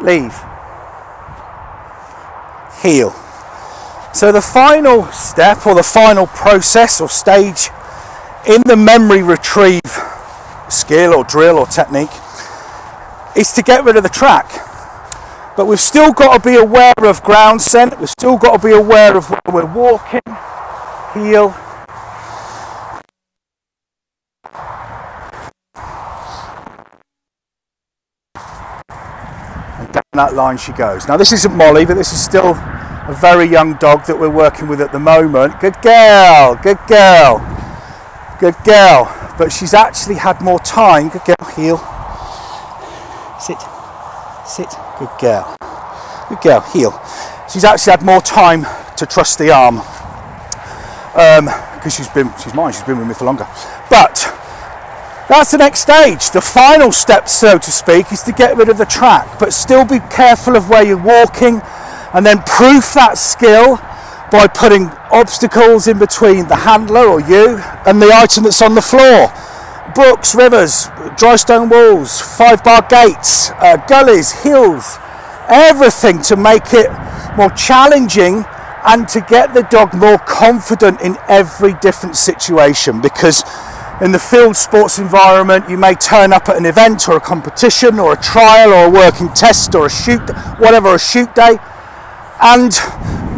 leave, heel. So the final step or the final process or stage in the memory retrieve skill or drill or technique is to get rid of the track. But we've still got to be aware of ground scent, we've still got to be aware of where we're walking, heel. That line she goes. Now this isn't Molly, but this is still a very young dog that we're working with at the moment. Good girl, good girl, good girl. But she's actually had more time. Good girl, heel. Sit, sit, good girl. Good girl, heel. She's actually had more time to trust the arm because um, she's been, she's mine, she's been with me for longer. But that's the next stage. The final step, so to speak, is to get rid of the track, but still be careful of where you're walking and then proof that skill by putting obstacles in between the handler or you and the item that's on the floor. Brooks, rivers, dry stone walls, five bar gates, uh, gullies, hills, everything to make it more challenging and to get the dog more confident in every different situation because in the field sports environment you may turn up at an event or a competition or a trial or a working test or a shoot whatever a shoot day. And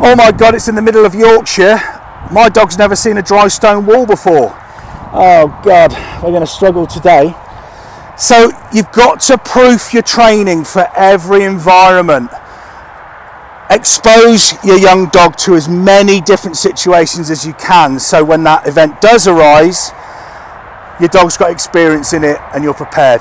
oh my god it's in the middle of Yorkshire. My dog's never seen a dry stone wall before. Oh god we're going to struggle today. So you've got to proof your training for every environment. Expose your young dog to as many different situations as you can so when that event does arise your dog's got experience in it and you're prepared